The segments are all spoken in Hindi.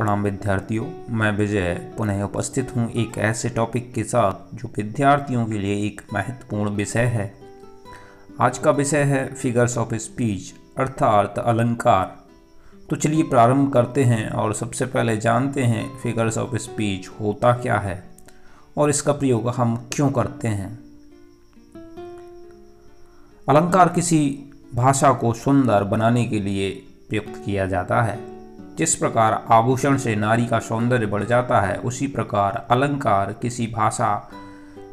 प्रणाम विद्यार्थियों, मैं विजय। पुनः उपस्थित हूँ एक ऐसे टॉपिक के साथ, जो विद्यार्थियों के लिए एक महत्वपूर्ण विषय है। आज का विषय है फिगर्स ऑफ़ स्पीच अर्थात अलंकार। तो चलिए प्रारंभ करते हैं और सबसे पहले जानते हैं फिगर्स ऑफ़ स्पीच होता क्या है और इसका प्रयोग हम क्यों करते हैं। अलंकार किसी भाषा को सुंदर बनाने के लिए प्रयुक्त किया जाता है। जिस प्रकार आभूषण से नारी का सौंदर्य बढ़ जाता है, उसी प्रकार अलंकार किसी भाषा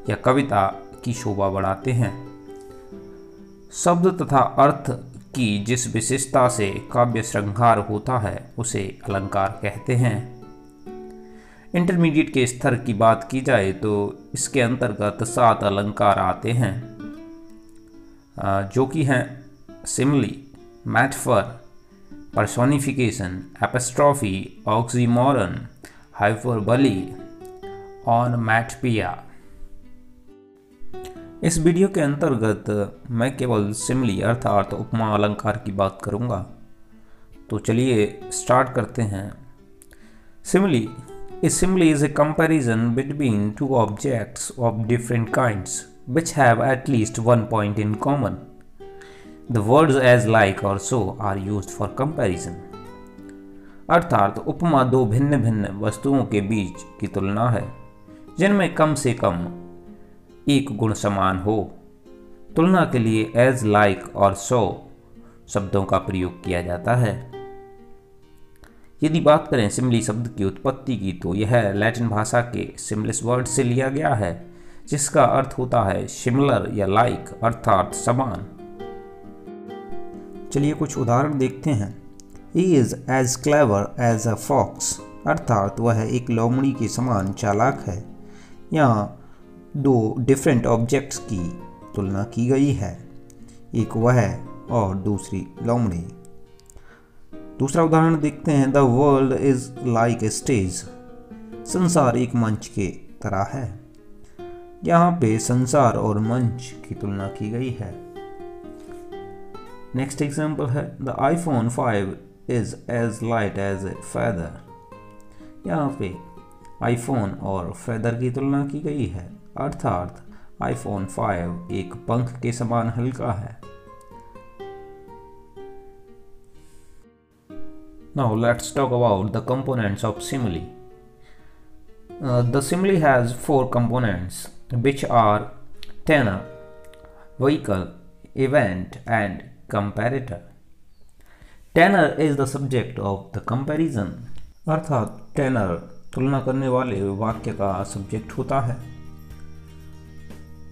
या कविता की शोभा बढ़ाते हैं। शब्द तथा अर्थ की जिस विशेषता से काव्य श्रृंगार होता है, उसे अलंकार कहते हैं। इंटरमीडिएट के स्तर की बात की जाए तो इसके अंतर्गत सात अलंकार आते हैं जो कि हैं simile metaphor personification, apostrophe, oxymoron, hyperbole, onomatopoeia. इस वीडियो के अंतर्गत मैं केवल सिमली अर्थात उपमा अलंकार की बात करूँगा तो चलिए स्टार्ट करते हैं simile A simile is a comparison between two objects of different kinds which have at least one point in common. The words as like or so are used for comparison. अर्थात उपमा दो भिन्न भिन्न वस्तुओं के बीच की तुलना है, जिनमें कम से कम एक गुण समान हो। तुलना के लिए एज लाइक और सो शब्दों का प्रयोग किया जाता है। यदि बात करें सिमली शब्द की उत्पत्ति की तो यह लैटिन भाषा के सिमलिस वर्ड से लिया गया है, जिसका अर्थ होता है सिमिलर या लाइक अर्थात समान। चलिए कुछ उदाहरण देखते हैं। He is as clever as a fox अर्थात वह एक लोमड़ी के समान चालाक है। यहाँ दो डिफरेंट ऑब्जेक्ट्स की तुलना की गई है, एक वह और दूसरी लोमड़ी। दूसरा उदाहरण देखते हैं। The world is like a stage संसार एक मंच के तरह है। यहाँ पे संसार और मंच की तुलना की गई है। नेक्स्ट एग्ज़ाम्पल है the iPhone five is as light as a feather यहाँ पे आई फ़ोन और फैदर की तुलना की गई है। अर्थात आईफोन फाइव एक पंख के समान हल्का है। Now let's talk about the components of simile the simile has four components which are tenor vehicle event and comparator. Tenor is the subject of the comparison. अर्थात टेनर तुलना करने वाले वाक्य का सब्जेक्ट होता है।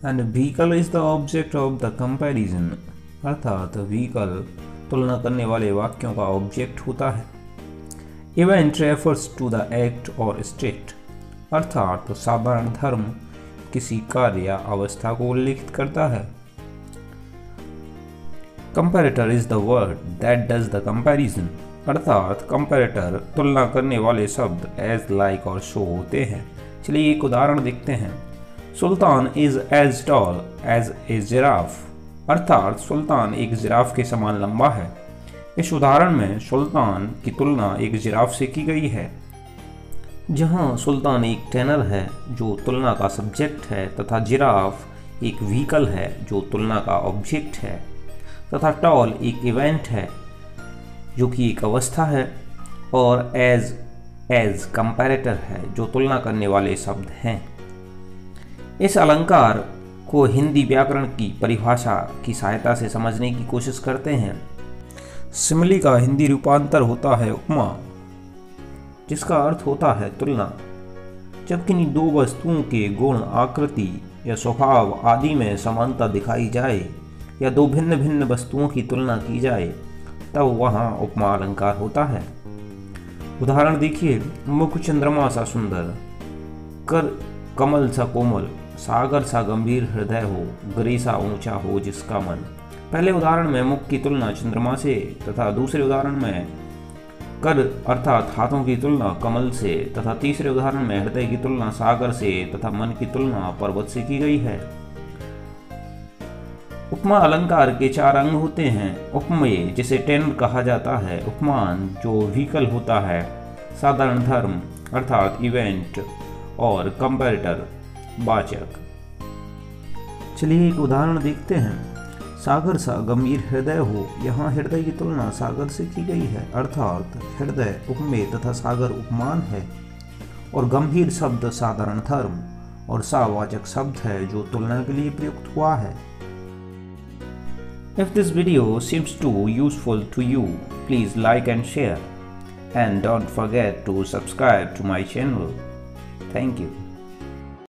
And vehicle is the object of the comparison अर्थात व्हीकल तुलना करने वाले वाक्यों का ऑब्जेक्ट होता है। Event refers to the act और स्टेट अर्थात साधारण धर्म किसी कार्य या अवस्था को उल्लेखित करता है। Comparator is the word that does the comparison अर्थात कंपेरेटर तुलना करने वाले शब्द एज लाइक और शो होते हैं। चलिए एक उदाहरण देखते हैं। Sultan is as tall as a giraffe अर्थात सुल्तान एक जिराफ के समान लंबा है। इस उदाहरण में सुल्तान की तुलना एक जिराफ से की गई है। जहाँ सुल्तान एक टेनर है, जो तुलना का सब्जेक्ट है, तथा जिराफ एक व्हीकल है, जो तुलना का ऑब्जेक्ट है। तथा टॉल एक इवेंट है, जो कि एक अवस्था है और एज एज कंपैरेटर है, जो तुलना करने वाले शब्द हैं। इस अलंकार को हिंदी व्याकरण की परिभाषा की सहायता से समझने की कोशिश करते हैं। सिमली का हिंदी रूपांतर होता है उपमा, जिसका अर्थ होता है तुलना जब किन्हीं दो वस्तुओं के गुण, आकृति या स्वभाव आदि में समानता दिखाई जाए। या दो भिन्न भिन्न वस्तुओं की तुलना की जाए, तब वहाँ उपमा अलंकार होता है। उदाहरण देखिए मुख चंद्रमा सा सुंदर, कर कमल सा कोमल, सागर सा गंभीर हृदय हो, गरी सा ऊँचा हो जिसका मन। पहले उदाहरण में मुख की तुलना चंद्रमा से, तथा दूसरे उदाहरण में कर अर्थात हाथों की तुलना कमल से, तथा तीसरे उदाहरण में हृदय की तुलना सागर से, तथा मन की तुलना पर्वत से की गई है। उपमा अलंकार के चार अंग होते हैं। उपमेय जिसे टेन कहा जाता है, उपमान, जो व्हीकल होता है, साधारण धर्म, अर्थात इवेंट और कंपेरेटर वाचक। चलिए एक उदाहरण देखते हैं। सागर सा गंभीर हृदय हो, यहाँ हृदय की तुलना सागर से की गई है, अर्थात हृदय उपमेय तथा सागर उपमान है। और गंभीर शब्द साधारण धर्म, और सावाचक शब्द है, जो तुलना के लिए प्रयुक्त हुआ है। If this video seems too useful to you, please like and share. And don't forget to subscribe to my channel. Thank you.